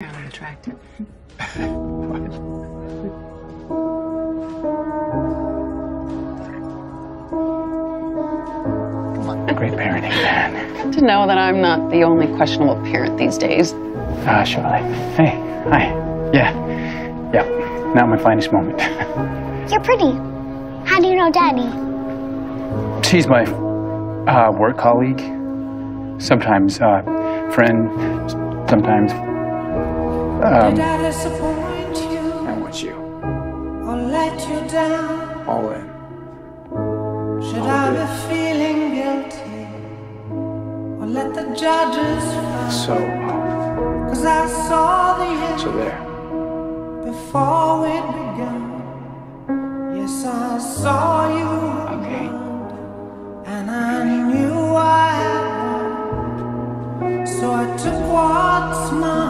Fairly attractive. Great parenting, Dan. To know that I'm not the only questionable parent these days. Ah, Shirley. Hey, hi. Yeah, yeah. Not my finest moment. You're pretty. How do you know Daddy? She's my uh, work colleague. Sometimes uh, friend. Sometimes. Um, Did I disappoint you I want you. or let you down? All in. Should I be feeling guilty or let the judges frown? So, Cause I saw the end so there. before it began. Yes, I saw you Okay. and I knew I had won. So I took what's mine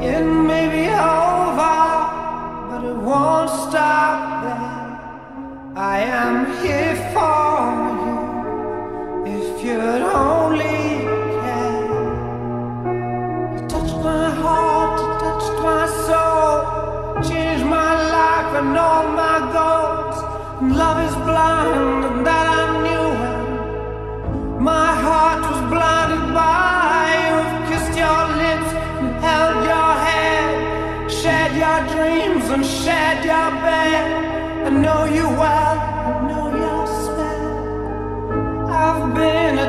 It may be over, but it won't stop there. I am here for you if you'd only and shared your bed. I know you well, I know your smell. I've been addicted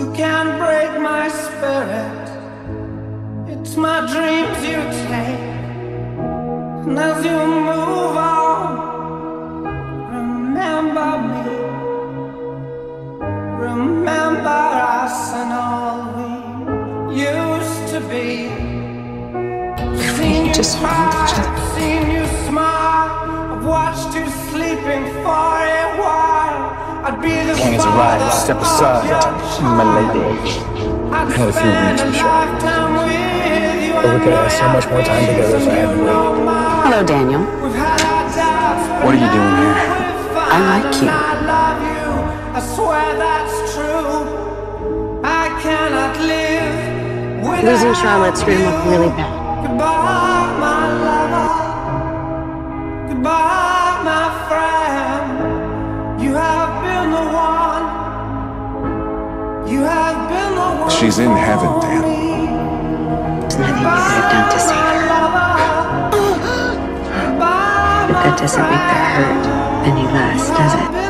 you can't break my spirit. It's my dreams you take, and as you move on, remember me. Remember us and all we used to be. Just the King has father arrived. Step aside, my lady. I'd had a few spend weeks a with Charlotte. lifetime with you But we could have so much more time together if I hadn't waited. Hello, Daniel. We've had our doubts, What are you doing here? I like you. I love you. I swear that's true. I cannot live without Losing Charlotte's gonna look really bad. She's in heaven, Dan. There's nothing you could have done to save her. But that doesn't make the hurt any less, does it?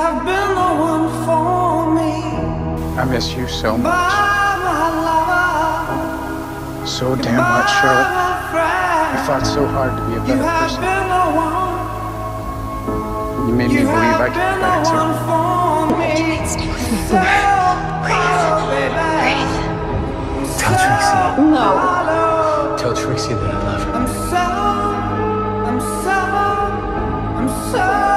have been the one for me. I miss you so much. Bye, my lover. So damn much, Charlotte. Bye, my friend. I fought so hard to be a You better have person. been the one. You made me You believe I have could been come back the to one for me. So hollow. Tell Trixie. No. Tell Trixie that I love her. I'm so, I'm so, I'm so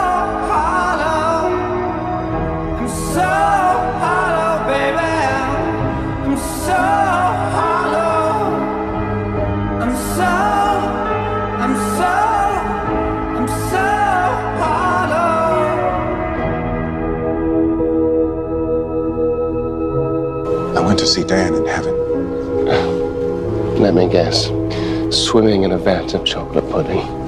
went to see Dan in heaven. Let me guess. Swimming in a vat of chocolate pudding.